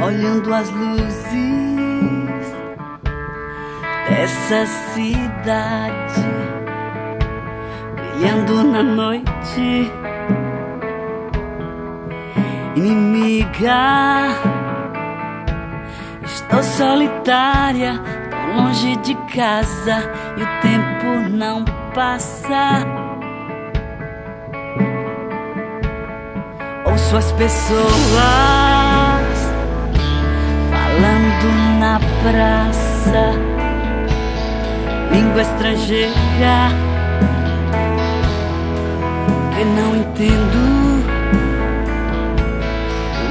olhando as luzes dessa cidade brilhando na noite. Inimiga, estou solitária, tão longe de casa e o tempo não passa. Ouço as pessoas praça, língua estrangeira que não entendo.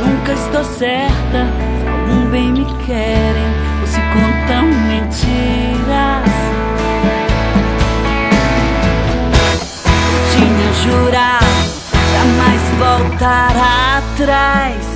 Nunca estou certa se algum bem me querem ou se contam mentiras. Eu tinha jurado jamais voltar atrás.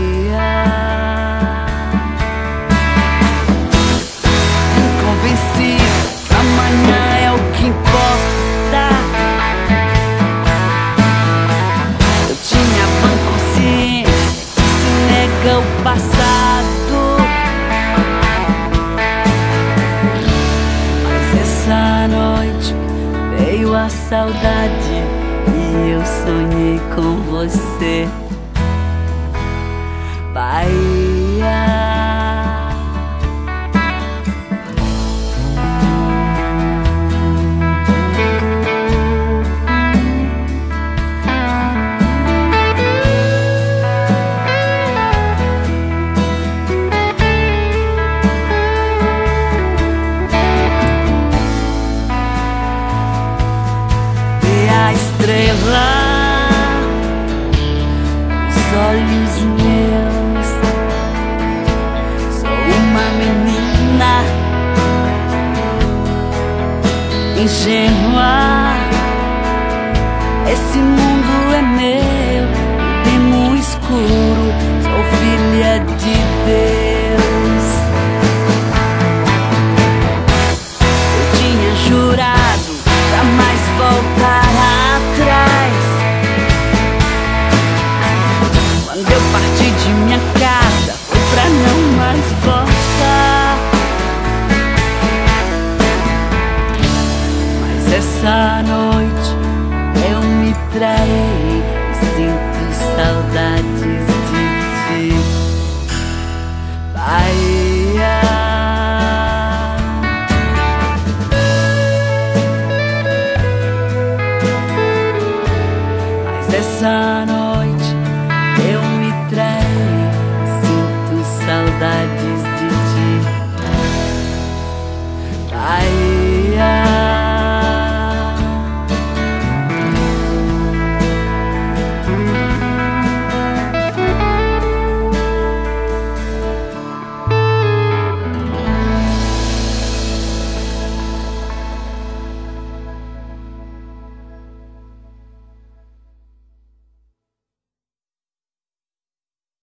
veio a saudade e eu sonhei com você. Bahia. Estrela os olhos meus. Sou uma menina ingênua. Esse mundo é meu, demo escuro. Essa noite eu me traí e sinto saudades de ti, Bahia. Mas essa noite